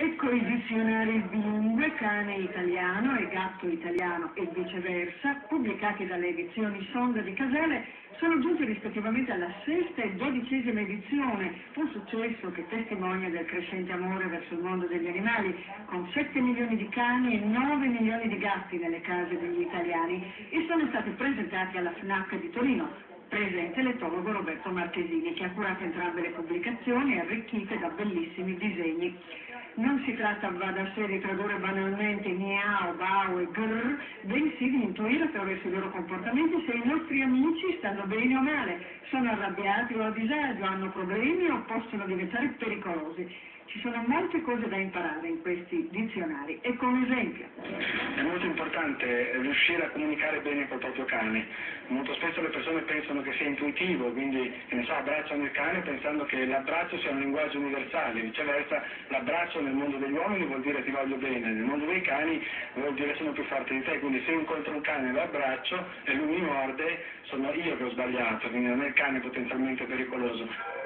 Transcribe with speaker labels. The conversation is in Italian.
Speaker 1: Ecco i dizionari bilingue cane italiano e gatto italiano e viceversa, pubblicati dalle edizioni Sonda di Casale, sono giunti rispettivamente alla sesta e dodicesima edizione, un successo che testimonia del crescente amore verso il mondo degli animali, con 7 milioni di cani e 9 milioni di gatti nelle case degli italiani, e sono stati presentati alla FNAC di Torino, presente l'etologo Roberto Marchesini che ha curato entrambe le pubblicazioni arricchite da bellissimi disegni. Non si tratta, va da sé, di tradurre banalmente miau, bau e grrr, bensì di intuire attraverso i loro comportamenti se i nostri amici stanno bene o male, sono arrabbiati o a disagio, hanno problemi o possono diventare pericolosi. Ci sono molte cose da imparare in questi dizionari. Ecco un esempio.
Speaker 2: È molto importante riuscire a comunicare bene col proprio cane. Molto spesso le persone pensano che sia intuitivo, quindi so, abbracciano il cane pensando che l'abbraccio sia un linguaggio universale, viceversa l'abbraccio nel mondo degli uomini vuol dire ti voglio bene, nel mondo dei cani vuol dire sono più forte di te, quindi se incontro un cane e lo abbraccio e lui mi morde, sono io che ho sbagliato, quindi non è il cane potenzialmente pericoloso.